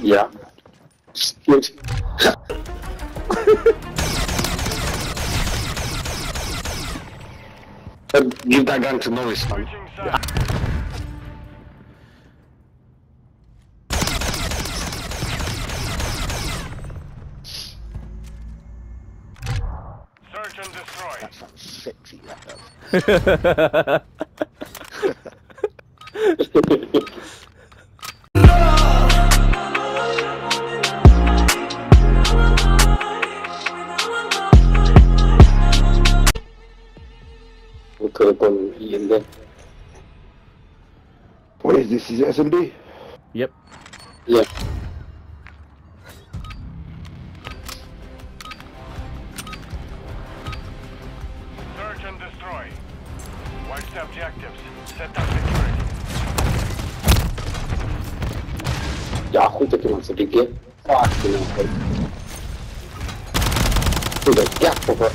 Yeah. Good. Uh, Give that gun to Norris, man. Switching. Search and destroy. Sounds sexy, that does. We could have gone Ian there. What is this? Is it SND? Yep. Yeah. Search and destroy. Watch the objectives. Set up security. Ja, goed dat iemand zo'n keer. Fucking hell. Goed, dat ja, papa.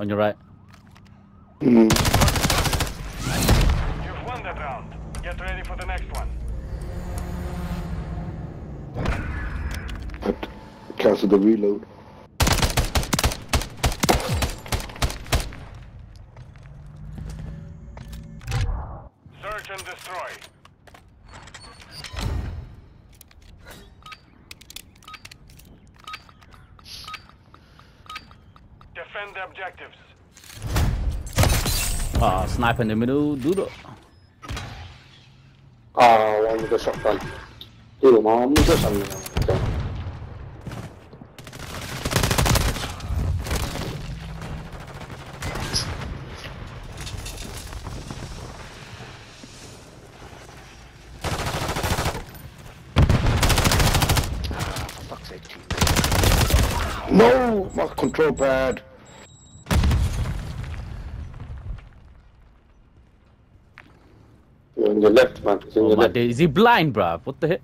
On your right. Mm. You've won that round. Get ready for the next one. But cancel the reload. Search and destroy. Defend the objectives. Ah, sniper in the middle. Dude. Ah, one with the shotgun. Dude, man, with the shotgun. Ah, for fuck's. No! My control pad. Your left, man. It's on Oh your my left. days. Is he blind, bruv? What the heck?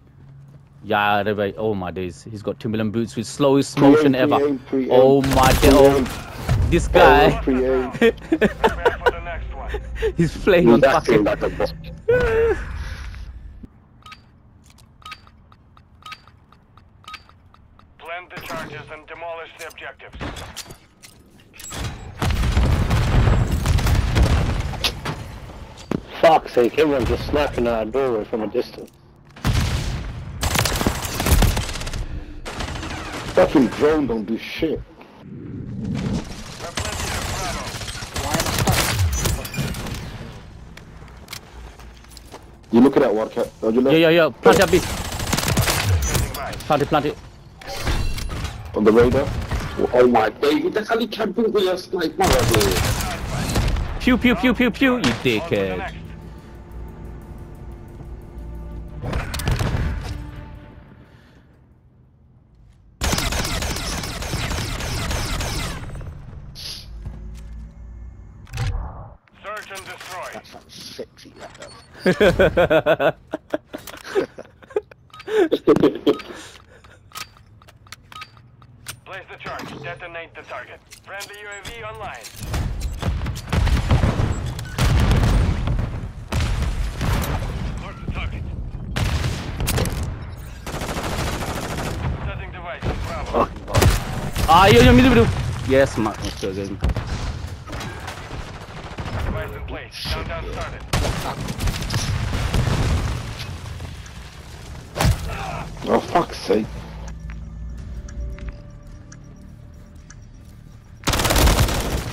Yeah, they're. Oh my days. He's got 2 million boots with slowest motion ever. Oh my god. Oh, this Oh, guy. pre-aim. Prepare for the next one. He's playing on fucking. like a boss. Plant the charges and demolish the objectives. Fuck's sake, everyone's just sniping our doorway from a distance. Fucking drone don't do shit. We're plenty of Bravo. You look at that one, cat. On your left. Yeah, yeah, yeah. Plant up B. Standing. Plant it, plant it. On the radar. Oh my days, that's how you camping with your sniper, dude. Pew, pew, pew, pew, pew. You On to dickhead. Place the charge. Detonate the target. Friendly UAV online. Mark the target. Setting device. Bravo. Ah, yeah, yeah, middle, middle. Yes, man. Okay, good. Device in place. Countdown started. Oh, fuck's sake.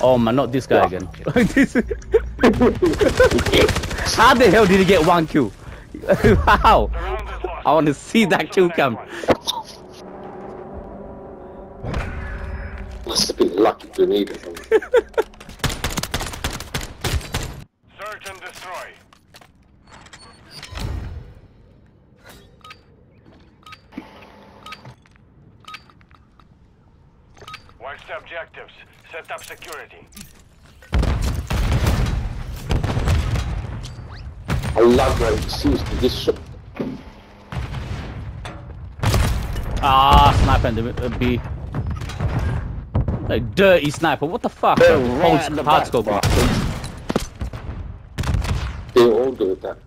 Oh man, not this guy again. How the hell did he get one kill? How? The round is lost. I want to see that kill cam. Must have been lucky to need it. Search and destroy. Watch the objectives. Set up security. I love where it seems to this shit. Ah, sniper in the B. Like dirty sniper. What the fuck? They're Hold right at the hard back, scope. bastards. They all do that.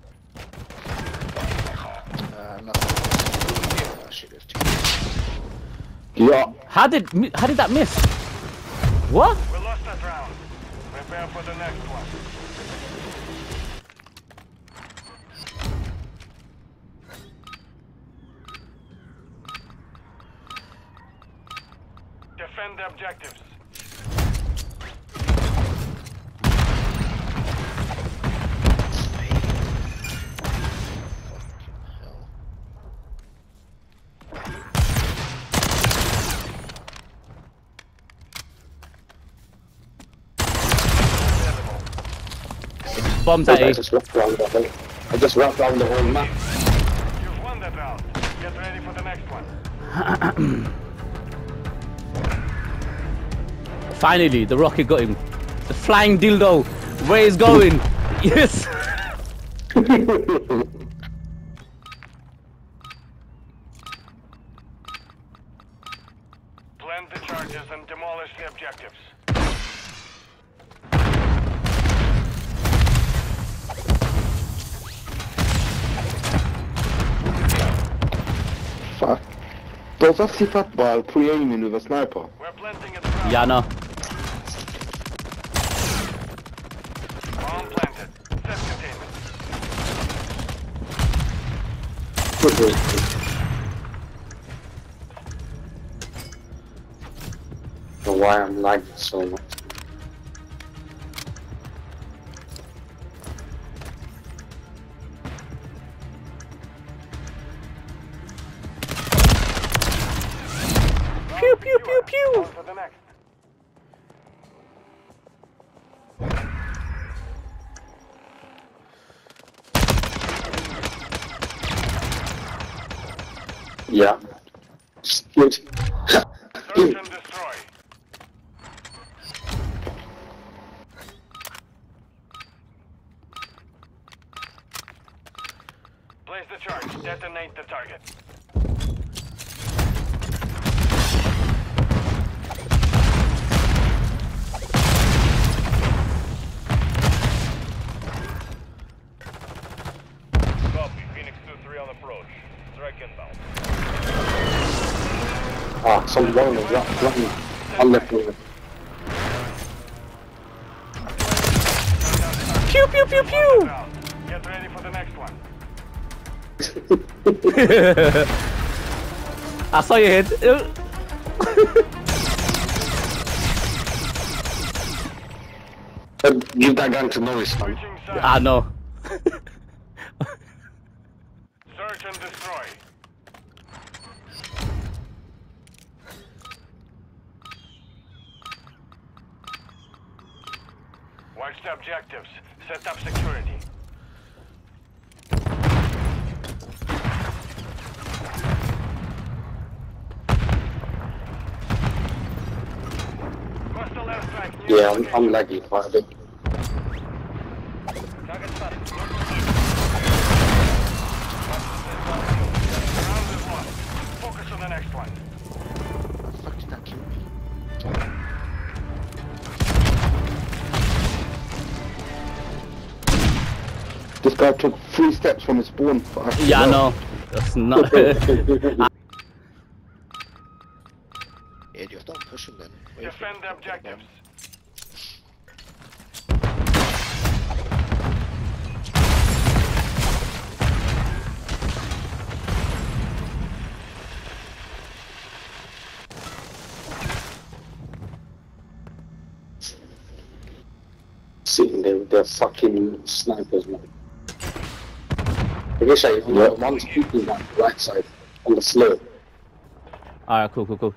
Uh, nothing. Yeah, that shit is too. Yeah. How did how did that miss? What? We lost that round. Prepare for the next one. Defend the objectives. Bombs at I A. just wrapped around the whole. I just wrapped around the whole map. You've won that round. Get ready for the next one. Finally, the rocket got him. The flying dildo. Where is going? yes. Does that Sifat ball pre-aiming with a sniper? We're planting the ground. Yeah, no. Bomb planted. Set containment. Good why I'm lagging so much. Pew pew pew pew. On to the next. Yeah. Good. Search and destroy. Place the charge. Detonate the target. Copy. Phoenix 2-3 on approach. Strike inbound. Ah, some wrong is right, right. I'm left wing. Pew pew pew pew. Get ready for the next one. I saw your head. Uh, Give that gun to Norris, man. I know. Search and destroy. Watch the objectives. Set up security. Hostile airstrike near Yeah, I'm. I'm lagging quite a bit. Guy took three steps from his spawn. Fuck. Yeah, I know. That's not. Yeah, just don't push him then. Wait Defend the objectives. bomb. Sitting there with their fucking snipers, man. I wish I on Yeah. the one's keeping that right side on the slope. Alright, cool, cool, cool.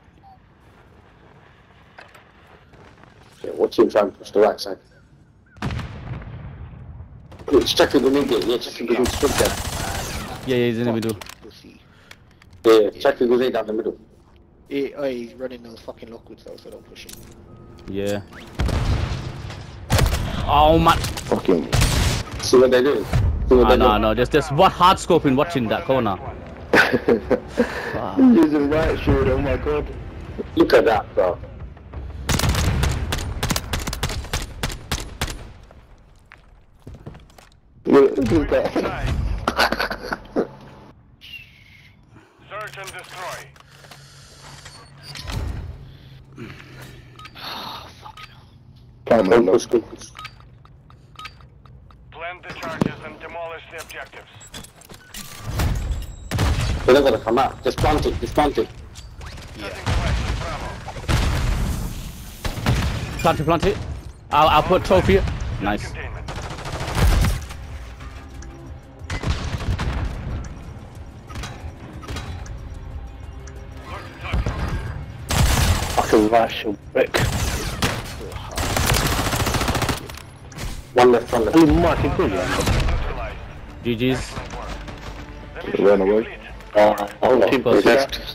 Yeah, watch him try and push the right side. Look, check the grenade, yeah, check the grenade straight there. Yeah, yeah, he's in the middle. Pussy. Yeah, check the grenade down the middle. He, oh, he's running those fucking Lockwoods though, so don't push him. Yeah. Oh my. Fucking. See what they do? See what Ah, they no, no, just just what hard scoping watching that corner. Using right shoulder, oh my god. Look at that, bro. Look, look at that. Nice. Search and destroy. Come on, Don't look. push, don't push. Plant the charges and demolish the objectives. They're not gonna come out. Just plant it, just plant it. Setting flash. Bravo. Plant it, plant it. I'll, I'll put trophy. Nice. Containment. Look, look. Fucking rush, you brick. One left, one left. Only Martin Cooley. Neutralized. GG's. Excellent work. The mission Run away. complete. Uh, hold on. Team Wait, left.